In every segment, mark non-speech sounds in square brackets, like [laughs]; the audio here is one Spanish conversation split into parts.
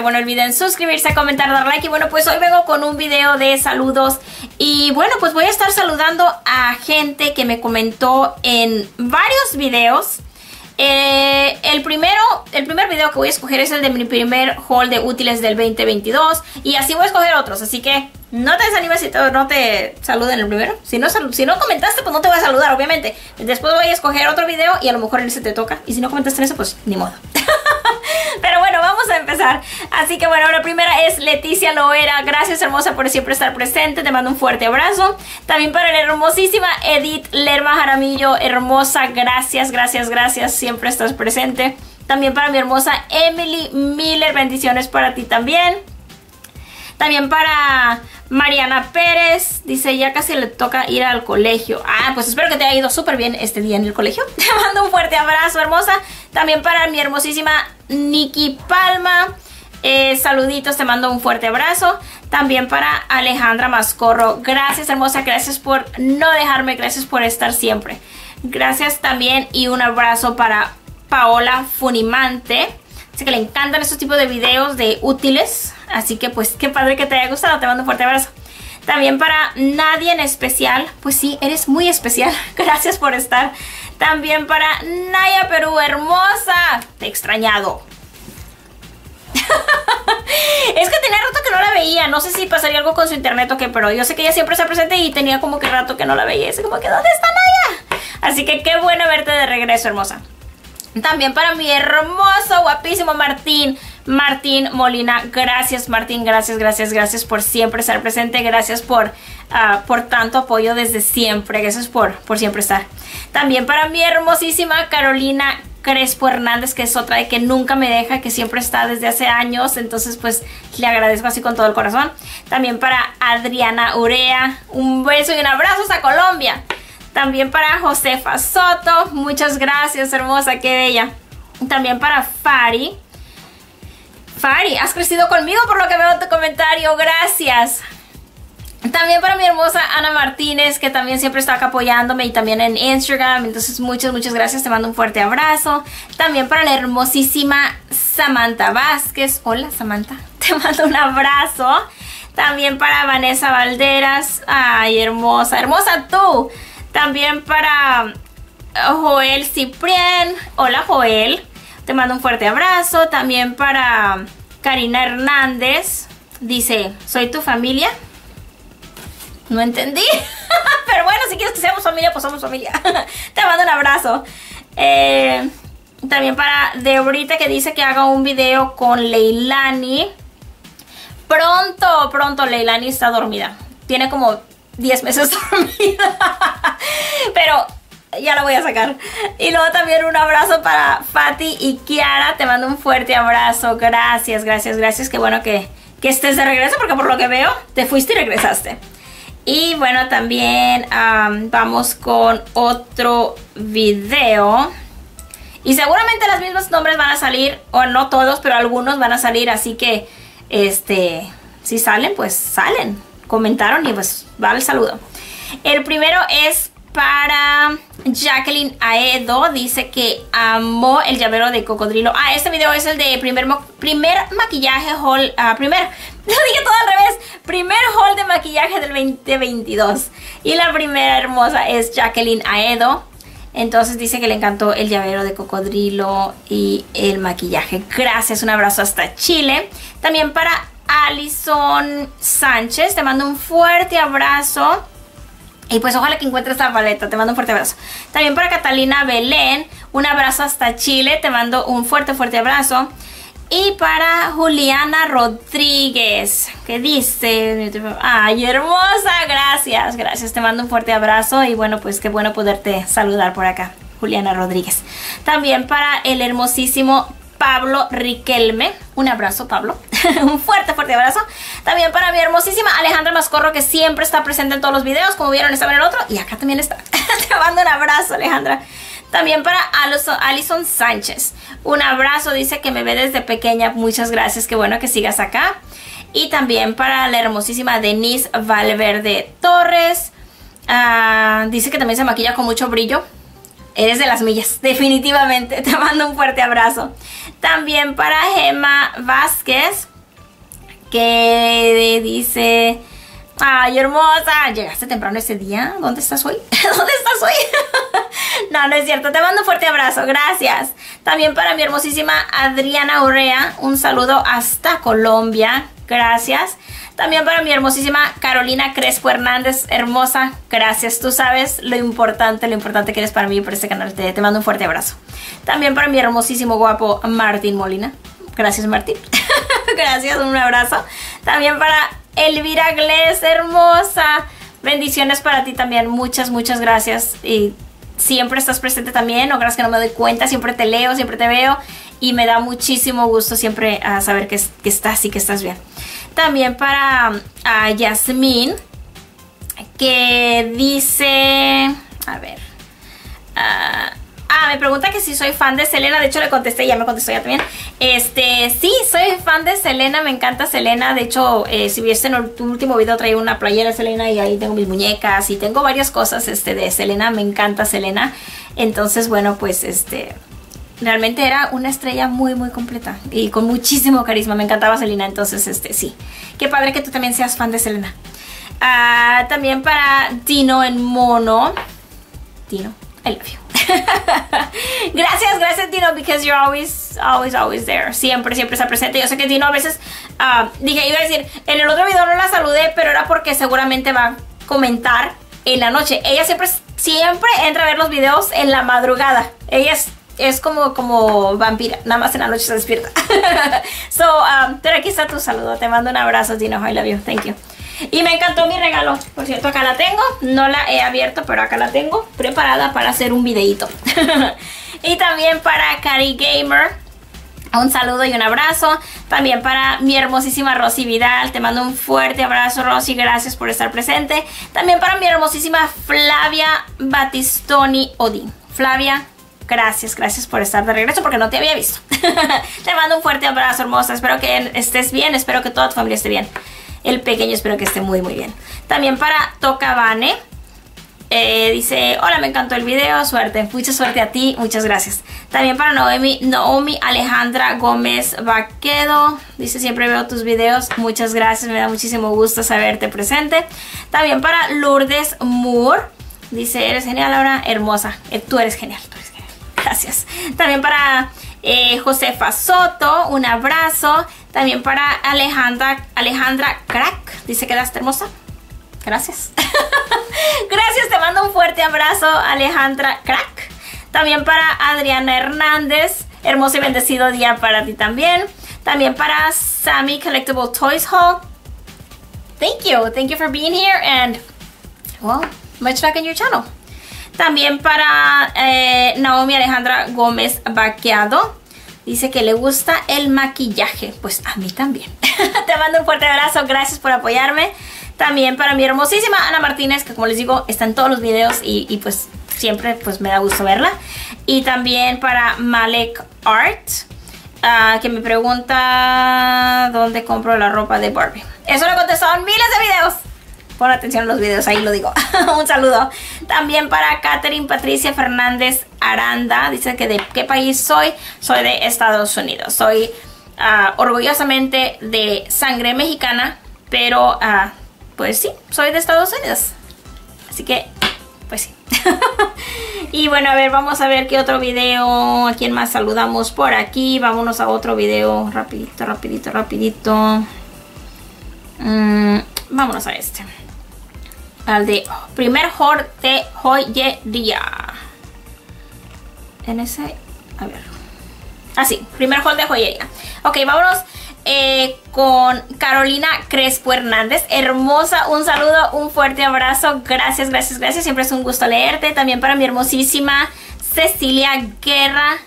Bueno, olviden suscribirse, comentar, dar like. Y bueno, pues hoy vengo con un video de saludos. Y bueno, pues voy a estar saludando a gente que me comentó en varios videos. Eh, el primero, el primer video que voy a escoger es el de mi primer haul de útiles del 2022 y así voy a escoger otros, así que no te desanimes si no te saluden el primero. Si no, si no comentaste, pues no te voy a saludar, obviamente. Después voy a escoger otro video y a lo mejor en ese te toca. Y si no comentaste en eso, pues ni modo. [laughs] Pero bueno, vamos a empezar. Así que bueno, la primera es Leticia Loera. Gracias hermosa por siempre estar presente. Te mando un fuerte abrazo. También para la hermosísima Edith Lerma Jaramillo. Hermosa, gracias, gracias, gracias. Siempre estás presente. También para mi hermosa Emily Miller. Bendiciones para ti también. También para Mariana Pérez dice, ya casi le toca ir al colegio. Ah, pues espero que te haya ido súper bien este día en el colegio. [laughs] Te mando un fuerte abrazo, hermosa. También para mi hermosísima Nikki Palma. Eh, saluditos, te mando un fuerte abrazo. También para Alejandra Mascorro. Gracias, hermosa. Gracias por no dejarme. Gracias por estar siempre. Gracias también y un abrazo para Paola Funimante. Sé que le encantan estos tipos de videos de útiles. Así que pues qué padre que te haya gustado. Te mando un fuerte abrazo. También para nadie en especial. Pues sí, eres muy especial. [laughs] Gracias por estar. También para Naya Perú, hermosa. Te he extrañado. [laughs] es que tenía rato que no la veía. No sé si pasaría algo con su internet o qué, pero yo sé que ella siempre está presente y tenía como que rato que no la veía. Es como que, ¿dónde está Naya? Así que qué bueno verte de regreso, hermosa. También para mi hermoso, guapísimo Martín. Martín Molina, gracias Martín, gracias, gracias, gracias por siempre estar presente, gracias por, ah, por tanto apoyo desde siempre, gracias por, por siempre estar. También para mi hermosísima Carolina Crespo Hernández, que es otra de que nunca me deja, que siempre está desde hace años, entonces pues le agradezco así con todo el corazón. También para Adriana Urea, un beso y un abrazo hasta Colombia. También para Josefa Soto, muchas gracias, hermosa, qué bella. También para Fari. Fari, has crecido conmigo por lo que veo en tu comentario, gracias. También para mi hermosa Ana Martínez, que también siempre está acá apoyándome y también en Instagram. Entonces, muchas, muchas gracias. Te mando un fuerte abrazo. También para la hermosísima Samantha Vázquez. Hola, Samantha. [laughs] Te mando un abrazo. También para Vanessa Valderas. Ay, hermosa, hermosa tú. También para Joel Ciprien. Hola Joel. Te mando un fuerte abrazo. También para Karina Hernández. Dice, ¿soy tu familia? No entendí. [laughs] Pero bueno, si quieres que seamos familia, pues somos familia. [laughs] Te mando un abrazo. Eh, también para Debrita que dice que haga un video con Leilani. Pronto, pronto Leilani está dormida. Tiene como 10 meses [laughs] dormida. Pero ya la voy a sacar. Y luego también un abrazo para Fati y Kiara. Te mando un fuerte abrazo. Gracias, gracias, gracias. Qué bueno que, que estés de regreso porque por lo que veo te fuiste y regresaste. Y bueno, también vamos con otro video. Y seguramente los mismos nombres van a salir, o no todos, pero algunos van a salir. Así que, este, si salen, pues salen comentaron y pues va el saludo. El primero es para Jacqueline Aedo. Dice que amó el llavero de cocodrilo. Ah, este video es el de primer, primer maquillaje haul. Ah, primer, [laughs] lo dije todo al revés. Primer haul de maquillaje del 2022. Y la primera hermosa es Jacqueline Aedo. Entonces dice que le encantó el llavero de cocodrilo y el maquillaje. Gracias, un abrazo hasta Chile. También para Alison Sánchez. Te mando un fuerte abrazo. Y pues ojalá que encuentres esta paleta. Te mando un fuerte abrazo. También para Catalina Belén. Un abrazo hasta Chile. Te mando un fuerte, fuerte abrazo. Y para Juliana Rodríguez. ¿Qué dice? Ay, hermosa. Gracias, gracias. Te mando un fuerte abrazo. Y bueno, pues qué bueno poderte saludar por acá. Juliana Rodríguez. También para el hermosísimo Pablo Riquelme. Un abrazo, Pablo. [laughs] un fuerte, fuerte abrazo. También para mi hermosísima Alejandra Mascorro, que siempre está presente en todos los videos. Como vieron, estaba en el otro. Y acá también está. [laughs] Te mando un abrazo, Alejandra. También para Alison Sánchez. Un abrazo, dice que me ve desde pequeña. Muchas gracias, qué bueno que sigas acá. Y también para la hermosísima Denise Valverde Torres. Ah, dice que también se maquilla con mucho brillo. Eres de las millas, [laughs] definitivamente. Te mando un fuerte abrazo. También para Gema Vázquez, que dice... Ay, hermosa, llegaste temprano ese día. ¿Dónde estás hoy? [laughs] ¿Dónde estás hoy? [laughs] no, no es cierto. Te mando un fuerte abrazo. Gracias. También para mi hermosísima Adriana Urrea, un saludo hasta Colombia. Gracias. También para mi hermosísima Carolina Crespo Hernández, hermosa, gracias. Tú sabes lo importante, lo importante que eres para mí por este canal. Te, te mando un fuerte abrazo. También para mi hermosísimo guapo Martín Molina. Gracias, Martín. [laughs] gracias, un abrazo. También para Elvira Gles, hermosa. Bendiciones para ti también. Muchas, muchas gracias. Y siempre estás presente también. No creas que no me doy cuenta. Siempre te leo, siempre te veo. Y me da muchísimo gusto siempre a saber que, que estás y que estás bien. También para a Yasmín, que dice, a ver, ah, ah, me pregunta que si soy fan de Selena, de hecho le contesté, ya me contestó ya también. Este, sí, soy fan de Selena, me encanta Selena, de hecho, eh, si viste en el último video traía una playera de Selena y ahí tengo mis muñecas y tengo varias cosas este, de Selena, me encanta Selena. Entonces, bueno, pues este, realmente era una estrella muy muy completa y con muchísimo carisma. Me encantaba Selena, entonces este sí. Qué padre que tú también seas fan de Selena. Ah, también para Dino en mono. Dino, I love you. [laughs] gracias, gracias Dino, because you're always, always, always there. Siempre, siempre está presente. Yo sé que Dino a veces, ah, dije, iba a decir, en el otro video no la saludé, pero era porque seguramente va a comentar en la noche. Ella siempre, siempre entra a ver los videos en la madrugada. Ella es es como, como vampira, nada más en la noche se despierta. [laughs] so, um, pero aquí está tu saludo, te mando un abrazo, Dino, I love you, thank you. Y me encantó mi regalo, por cierto, acá la tengo, no la he abierto, pero acá la tengo, preparada para hacer un videito. [laughs] y también para Cari Gamer, un saludo y un abrazo. También para mi hermosísima Rosy Vidal. Te mando un fuerte abrazo, Rosy. Gracias por estar presente. También para mi hermosísima Flavia Batistoni Odin. Flavia, Gracias, gracias por estar de regreso porque no te había visto. [laughs] te mando un fuerte abrazo, hermosa. Espero que estés bien, espero que toda tu familia esté bien. El pequeño espero que esté muy, muy bien. También para Tocabane. Eh, dice, hola, me encantó el video, suerte, mucha suerte a ti, muchas gracias. También para Noemi, Naomi Alejandra Gómez Vaquedo, dice, siempre veo tus videos, muchas gracias, me da muchísimo gusto saberte presente. También para Lourdes Moore, dice, eres genial, Laura, hermosa, eh, tú eres genial, tú eres gracias. También para eh, Josefa Soto, un abrazo. También para Alejandra, Alejandra Crack, dice que quedaste hermosa. Gracias. [laughs] gracias, te mando un fuerte abrazo, Alejandra Crack. También para Adriana Hernández, hermoso y bendecido día para ti también. También para Sammy Collectible Toys Hall. Thank you, thank you for being here and well, much luck in your channel. También para eh, Naomi Alejandra Gómez Vaqueado. Dice que le gusta el maquillaje. Pues a mí también. [laughs] Te mando un fuerte abrazo. Gracias por apoyarme. También para mi hermosísima Ana Martínez, que como les digo, está en todos los videos y, pues siempre pues me da gusto verla. Y también para Malek Art, ah, que me pregunta dónde compro la ropa de Barbie. Eso lo he contestado en miles de videos. Pon atención a los videos, ahí lo digo. [laughs] Un saludo. También para Catherine Patricia Fernández Aranda. Dice que de qué país soy. Soy de Estados Unidos. Soy ah, orgullosamente de sangre mexicana. Pero ah, pues sí, soy de Estados Unidos. Así que, pues sí. [laughs] y bueno, a ver, vamos a ver qué otro video. ¿A quién más saludamos por aquí? Vámonos a otro video. Rapidito, rapidito, rapidito. Mm, vámonos a este al de primer hall de joyería. En ese, a ver. Así, ah, primer hall de joyería. Ok, vámonos eh, con Carolina Crespo Hernández. Hermosa, un saludo, un fuerte abrazo. Gracias, gracias, gracias. Siempre es un gusto leerte. También para mi hermosísima Cecilia Guerra.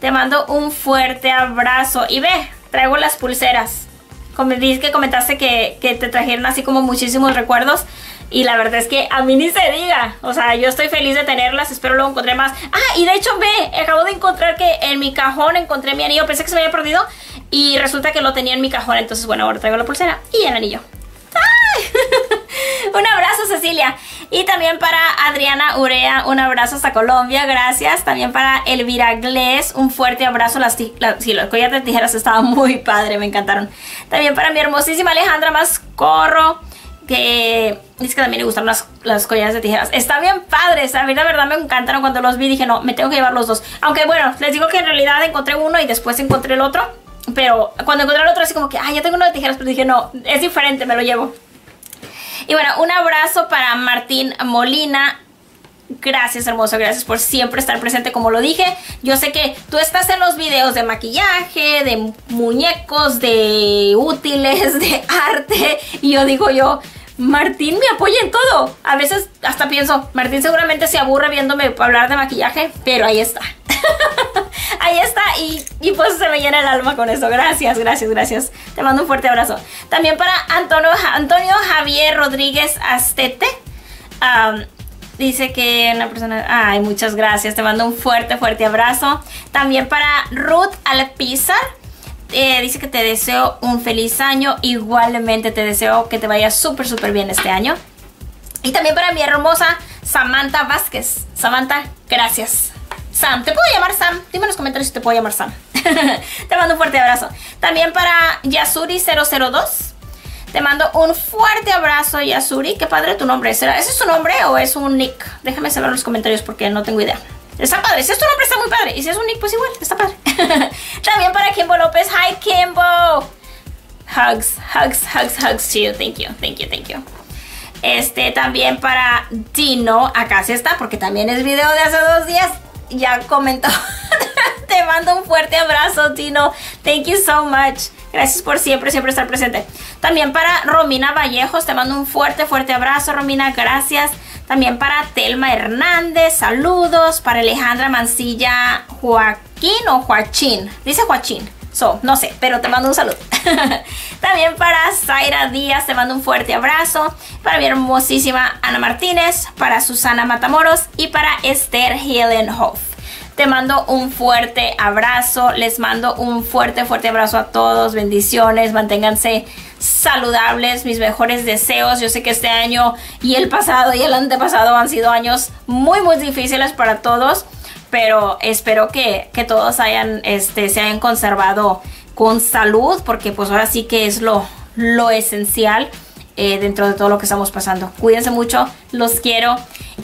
Te mando un fuerte abrazo. Y ve, traigo las pulseras. Como que comentaste que, que te trajeron así como muchísimos recuerdos. Y la verdad es que a mí ni se diga. O sea, yo estoy feliz de tenerlas. Espero luego encontré más. Ah, y de hecho, ve, acabo de encontrar que en mi cajón encontré mi anillo. Pensé que se me había perdido. Y resulta que lo tenía en mi cajón. Entonces, bueno, ahora traigo la pulsera y el anillo. [laughs] [laughs] un abrazo, Cecilia. Y también para Adriana Urea, un abrazo hasta Colombia, gracias. También para Elvira Gles, un fuerte abrazo. Las, sí, los collares de tijeras estaban [laughs] muy padre, me encantaron. También para mi hermosísima Alejandra Mascorro, que dice que también le gustan las, las collares de tijeras. Está bien padres, a mí la verdad me encantaron cuando los vi. Dije, no, me tengo que llevar los dos. Aunque bueno, les digo que en realidad encontré uno y después encontré el otro. Pero cuando encontré el otro, así como que, ay, ya tengo uno de tijeras, pero dije, no, es diferente, me lo llevo. Y bueno, un abrazo para Martín Molina. Gracias, hermoso, gracias por siempre estar presente, como lo dije. Yo sé que tú estás en los videos de maquillaje, de muñecos, de útiles, de arte. Y yo digo yo, Martín me apoya en todo. A veces hasta pienso, Martín seguramente se aburre viéndome hablar de maquillaje, pero ahí está. [laughs] ahí está y, y, pues se me llena el alma con eso. Gracias, gracias, gracias. Te mando un fuerte abrazo. También para Antonio, Antonio Javier Rodríguez Astete. dice que una persona... Ay, muchas gracias. Te mando un fuerte, fuerte abrazo. También para Ruth Alpizar. Eh, dice que te deseo un feliz año. Igualmente te deseo que te vaya súper, súper bien este año. Y también para mi hermosa Samantha Vázquez. Samantha, gracias. Sam, ¿te puedo llamar Sam? Dime en los comentarios si te puedo llamar Sam. [laughs] te mando un fuerte abrazo. También para Yasuri002. Te mando un fuerte abrazo, Yasuri. Qué padre tu nombre. ¿Será, ¿Ese es tu nombre o es un nick? Déjame saber en los comentarios porque no tengo idea. Está padre. Si es tu nombre, está muy padre. Y si es un nick, pues igual, está padre. [laughs] También para Kimbo López. Hi, Kimbo. Hugs, hugs, hugs, hugs to you. Thank you, thank you, thank you. Este, también para Dino. Acá sí está, porque también es video de hace dos días ya comentó. [laughs] te mando un fuerte abrazo, Tino. Thank you so much. Gracias por siempre, siempre estar presente. También para Romina Vallejos, te mando un fuerte, fuerte abrazo, Romina. Gracias. También para Telma Hernández, saludos. Para Alejandra Mancilla Joaquín o Joaquín. Dice Joaquín. So, no sé, pero te mando un saludo. [laughs] También para Zaira Díaz te mando un fuerte abrazo. Para mi hermosísima Ana Martínez, para Susana Matamoros y para Esther Hillenhoff. Te mando un fuerte abrazo. Les mando un fuerte, fuerte abrazo a todos. Bendiciones. Manténganse saludables. Mis mejores deseos. Yo sé que este año y el pasado y el antepasado han sido años muy, muy difíciles para todos pero espero que, todos hayan, este, se hayan conservado con salud, porque pues ahora sí que es lo, lo esencial eh, dentro de todo lo que estamos pasando. Cuídense mucho, los quiero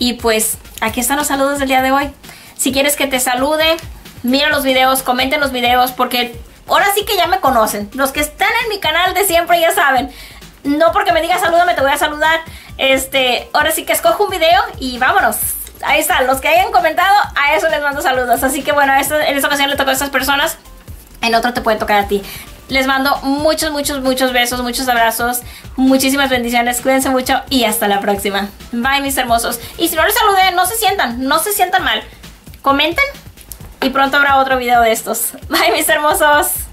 y pues aquí están los saludos del día de hoy. Si quieres que te salude, mira los videos, comenten los videos, porque ahora sí que ya me conocen. Los que están en mi canal de siempre ya saben. No porque me digas salúdame te voy a saludar. Este, ahora sí que escojo un video y vámonos ahí están, los que hayan comentado, a eso les mando saludos. Así que bueno, en esta ocasión le tocó a estas personas, en otro te puede tocar a ti. Les mando muchos, muchos, muchos besos, muchos abrazos, muchísimas bendiciones, cuídense mucho y hasta la próxima. Bye mis hermosos. Y si no les saludé, no se sientan, no se sientan mal. Comenten y pronto habrá otro video de estos. Bye mis hermosos.